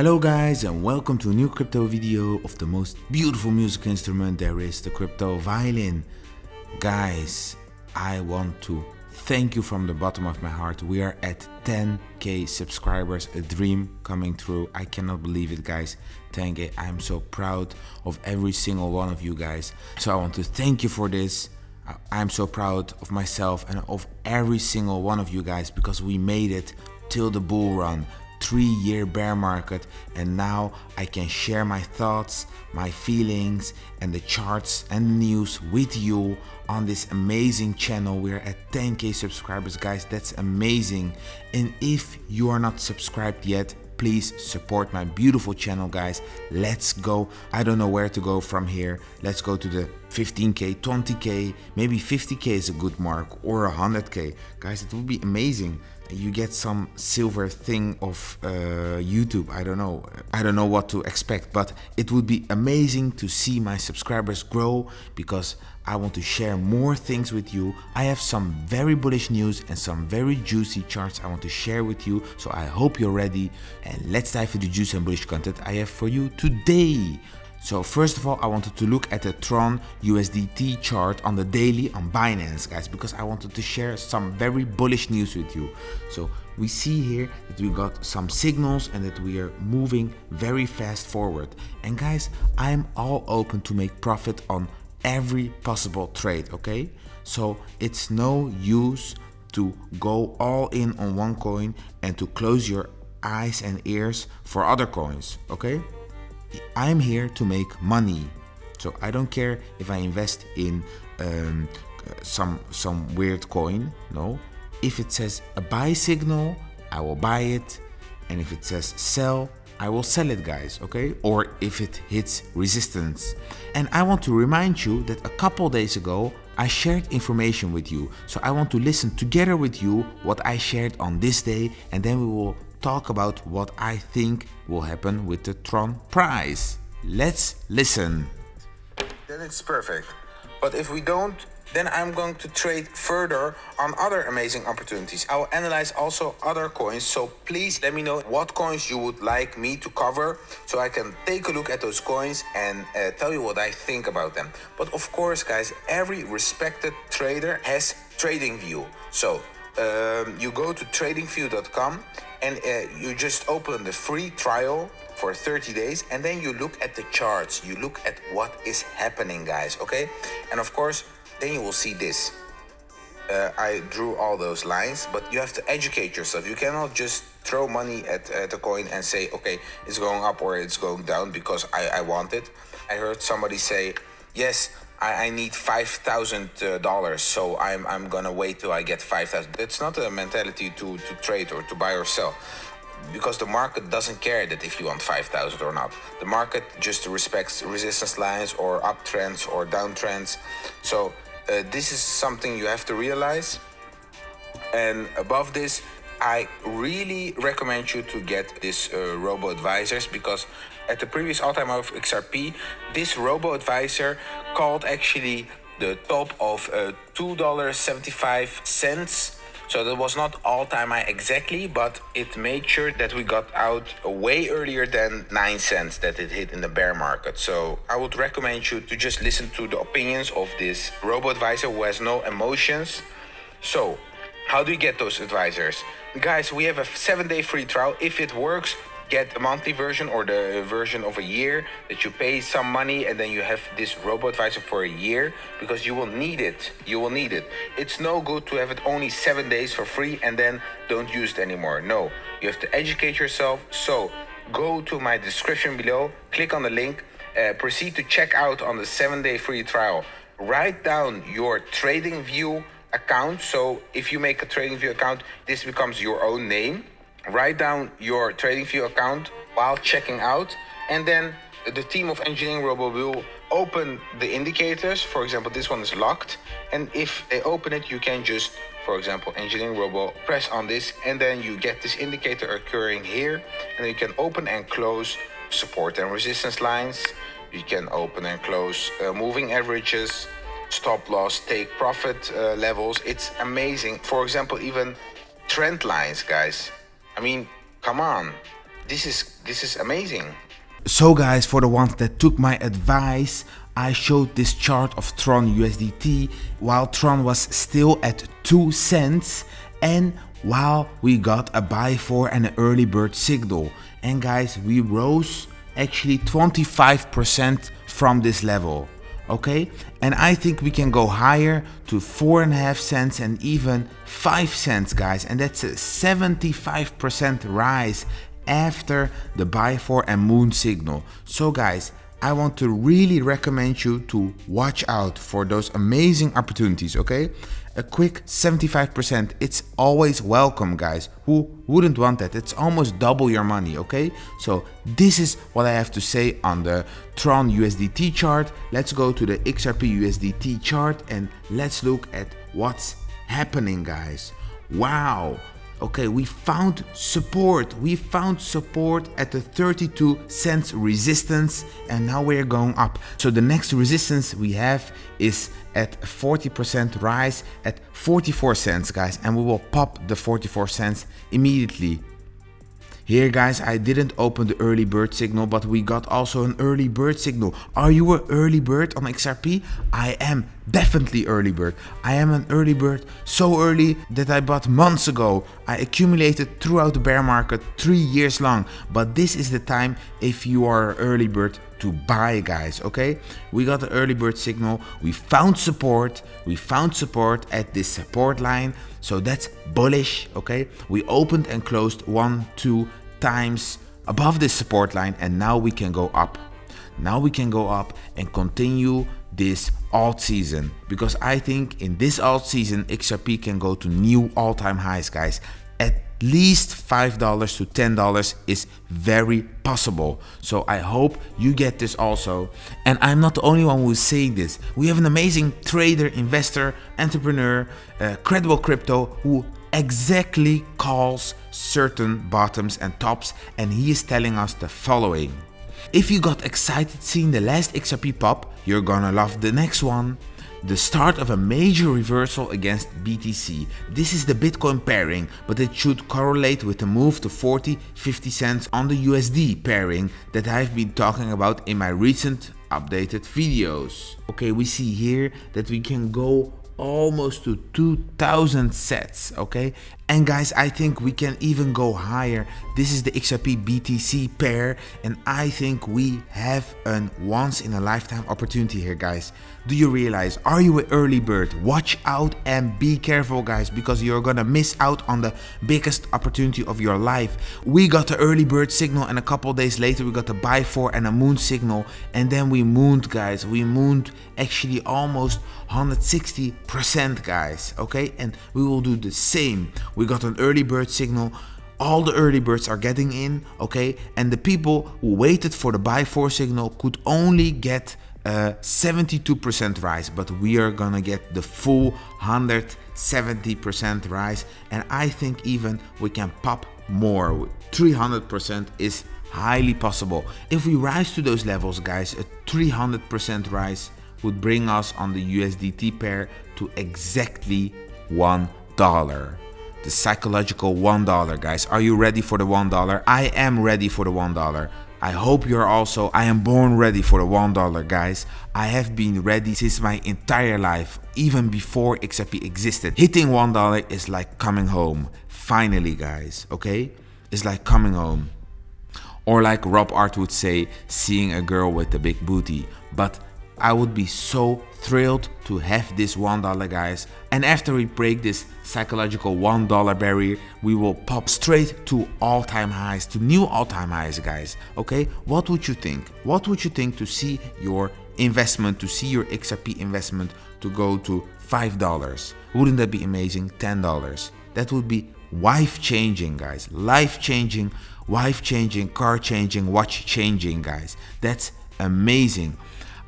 Hello guys and welcome to a new crypto video of the most beautiful music instrument there is, the crypto violin. Guys, I want to thank you from the bottom of my heart. We are at 10k subscribers, a dream coming true. I cannot believe it guys. 10k, I'm so proud of every single one of you guys. So I want to thank you for this. I'm so proud of myself and of every single one of you guys because we made it till the bull run three year bear market and now I can share my thoughts, my feelings and the charts and news with you on this amazing channel. We're at 10k subscribers guys, that's amazing. And if you are not subscribed yet, please support my beautiful channel guys. Let's go. I don't know where to go from here. Let's go to the 15k 20k maybe 50k is a good mark or 100k guys it would be amazing you get some silver thing of uh, YouTube. I don't know. I don't know what to expect, but it would be amazing to see my subscribers grow because I want to share more things with you. I have some very bullish news and some very juicy charts I want to share with you. So I hope you're ready and let's dive into the juicy and bullish content I have for you today. So first of all, I wanted to look at the Tron USDT chart on the daily on Binance, guys, because I wanted to share some very bullish news with you. So we see here that we got some signals and that we are moving very fast forward. And guys, I'm all open to make profit on every possible trade, okay? So it's no use to go all in on one coin and to close your eyes and ears for other coins, okay? I'm here to make money. So I don't care if I invest in um, some some weird coin. No, if it says a buy signal, I will buy it, and if it says sell, I will sell it, guys. Okay, or if it hits resistance. And I want to remind you that a couple days ago I shared information with you. So I want to listen together with you what I shared on this day, and then we will talk about what I think will happen with the Tron prize. Let's listen. Then it's perfect. But if we don't, then I'm going to trade further on other amazing opportunities. I will analyze also other coins. So please let me know what coins you would like me to cover so I can take a look at those coins and uh, tell you what I think about them. But of course, guys, every respected trader has trading view. So um, you go to tradingview.com and uh, you just open the free trial for 30 days and then you look at the charts. You look at what is happening guys okay? And of course then you will see this. Uh, I drew all those lines but you have to educate yourself. You cannot just throw money at, at a coin and say okay it's going up or it's going down because I, I want it. I heard somebody say yes I, I need five thousand uh, dollars, so I'm I'm gonna wait till I get five thousand. It's not a mentality to to trade or to buy or sell, because the market doesn't care that if you want five thousand or not. The market just respects resistance lines or uptrends or downtrends. So uh, this is something you have to realize. And above this, I really recommend you to get this uh, robo advisors because at the previous all-time of XRP, this robo advisor called actually the top of uh, $2.75. So that was not all-time high exactly, but it made sure that we got out way earlier than 9 cents that it hit in the bear market. So I would recommend you to just listen to the opinions of this robo advisor who has no emotions. So how do you get those advisors? Guys, we have a seven day free trial. If it works, get a monthly version or the version of a year that you pay some money and then you have this robo advisor for a year because you will need it. You will need it. It's no good to have it only seven days for free and then don't use it anymore. No, you have to educate yourself. So go to my description below, click on the link, uh, proceed to check out on the seven day free trial. Write down your trading view account. So if you make a TradingView account, this becomes your own name. Write down your TradingView account while checking out, and then the team of Engineering Robo will open the indicators. For example, this one is locked, and if they open it, you can just, for example, Engineering Robo, press on this, and then you get this indicator occurring here, and you can open and close support and resistance lines. You can open and close uh, moving averages stop loss, take profit uh, levels. It's amazing. For example, even trend lines, guys. I mean, come on. this is this is amazing. So guys, four the ones that took my advice, I showed this chart of Tron USDT while Tron was still at 2 cents and while we got a buy for and an early bird signal. And guys, we rose actually 25% from this level. Okay, and I think we can go higher to four and a half cents and even five cents, guys, and that's a 75% rise after the buy four and moon signal. So, guys, I want to really recommend you to watch out for those amazing opportunities, okay? A quick 75%, it's always welcome, guys. Who wouldn't want that? It's almost double your money, okay? So this is what I have to say on the Tron USDT chart. Let's go to the XRP USDT chart and let's look at what's happening, guys. Wow, okay we found support. We found support at the 32 cents resistance and now we're going up. So the next resistance we have is at 40% rise at 44 cents guys and we will pop the 44 cents immediately here guys, I didn't open the early bird signal, but we got also an early bird signal. Are you an early bird on XRP? I am definitely early bird. I am an early bird so early that I bought months ago. I accumulated throughout the bear market three years long. But this is the time if you are early bird to buy guys okay we got the early bird signal we found support we found support at this support line so that's bullish okay we opened and closed one two times above this support line and now we can go up. Now we can go up and continue this alt season because I think in this alt season XRP can go to new all-time highs guys. At least $5 to $10 is very possible. So I hope you get this also. And I'm not the only one who's saying this. We have an amazing trader, investor, entrepreneur, uh, credible crypto who exactly calls certain bottoms and tops and he is telling us the following. If you got excited seeing the last XRP pop, you're gonna love the next one. The start of a major reversal against BTC. This is the Bitcoin pairing, but it should correlate with the move to 40, 50 cents on the USD pairing that I've been talking about in my recent updated videos. Okay, we see here that we can go almost to 2000 sats okay and guys i think we can even go higher. This is the xrp btc pair and i think we have an once in a lifetime opportunity here guys. Do you realize? Are you an early bird? Watch out and be careful guys because you're gonna miss out on the biggest opportunity of your life. We got the early bird signal and a couple days later we got the buy four and a moon signal. And then we mooned guys. We mooned actually almost 160 percent guys okay? And we will do the same we got an early bird signal. All the early birds are getting in okay? And the people who waited for the buy four signal could only get uh, a 72% rise but we are gonna get the full 170% rise and I think even we can pop more. 300% is highly possible. If we rise to those levels guys a 300% rise would bring us on the USDT pair to exactly one dollar the psychological one dollar guys are you ready for the one dollar i am ready for the one dollar I hope you're also, I am born ready for the $1 guys. I have been ready since my entire life, even before XRP existed. Hitting $1 is like coming home. Finally guys, okay? It's like coming home. Or like Rob Art would say, seeing a girl with a big booty. But I would be so thrilled to have this $1 guys. And after we break this psychological $1 barrier we will pop straight to all-time highs to new all-time highs guys. Okay? What would you think? What would you think to see your investment to see your XRP investment to go to $5 wouldn't that be amazing? $10 that would be life changing guys. Life changing life changing car changing watch changing guys. That's amazing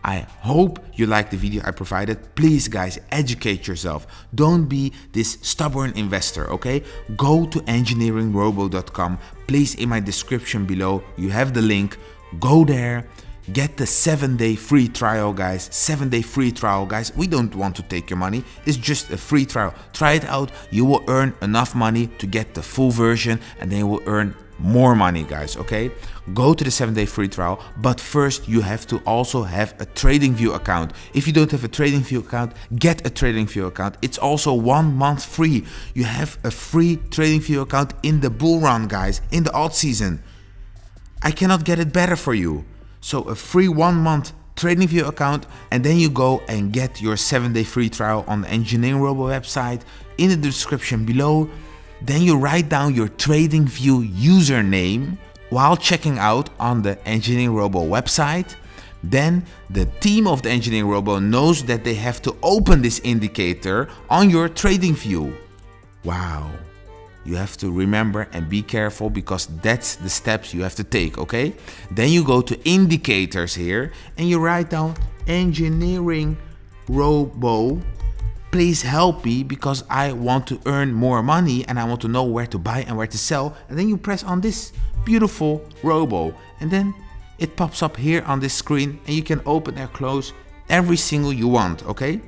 I hope you like the video I provided. Please guys, educate yourself. Don't be this stubborn investor, okay? Go to engineeringrobo.com. Please in my description below, you have the link. Go there. Get the 7 day free trial guys. 7 day free trial guys. We don't want to take your money. It's just a free trial. Try it out. You will earn enough money to get the full version and then you will earn more money guys okay? Go to the 7 day free trial but first you have to also have a TradingView account. If you don't have a TradingView account get a TradingView account. It's also one month free. You have a free TradingView account in the bull run guys in the alt season. I cannot get it better for you. So a free one month TradingView account and then you go and get your 7 day free trial on the Engineering Robo website in the description below then you write down your TradingView username while checking out on the Engineering Robo website. Then the team of the Engineering Robo knows that they have to open this indicator on your TradingView. Wow. You have to remember and be careful because that's the steps you have to take, okay? Then you go to indicators here and you write down engineering robo please help me because I want to earn more money and I want to know where to buy and where to sell. And then you press on this beautiful robo and then it pops up here on this screen and you can open and close every single you want, okay?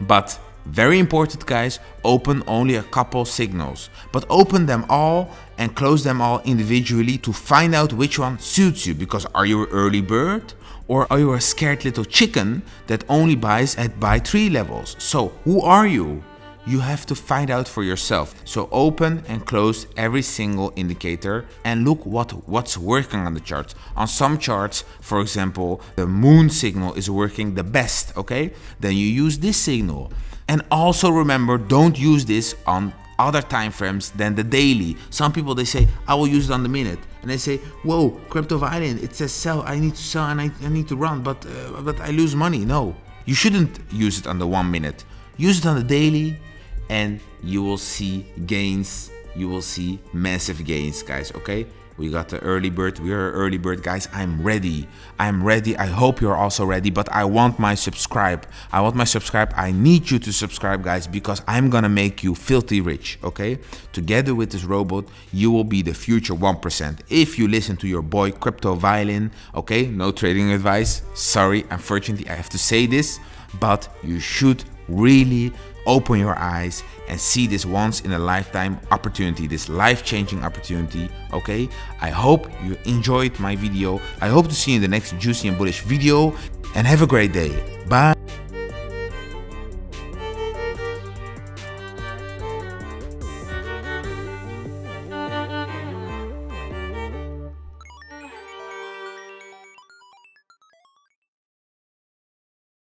But very important guys, open only a couple signals, but open them all and close them all individually to find out which one suits you because are you an early bird or are you a scared little chicken that only buys at buy 3 levels? So who are you? You have to find out for yourself. So open and close every single indicator and look what, what's working on the charts. On some charts, for example, the moon signal is working the best, okay? Then you use this signal. And also remember, don't use this on other time frames than the daily. Some people they say, I will use it on the minute. And I say, whoa, crypto violin, it says sell, I need to sell and I, I need to run, but, uh, but I lose money. No, you shouldn't use it on the one minute. Use it on the daily and you will see gains. You will see massive gains, guys, okay? We got the early bird. We are early bird, guys. I'm ready. I'm ready. I hope you're also ready, but I want my subscribe. I want my subscribe. I need you to subscribe, guys, because I'm gonna make you filthy rich, okay? Together with this robot, you will be the future 1%. If you listen to your boy Crypto Violin, okay? No trading advice. Sorry, unfortunately, I have to say this, but you should really open your eyes and see this once in a lifetime opportunity, this life-changing opportunity, okay? I hope you enjoyed my video. I hope to see you in the next juicy and bullish video and have a great day. Bye.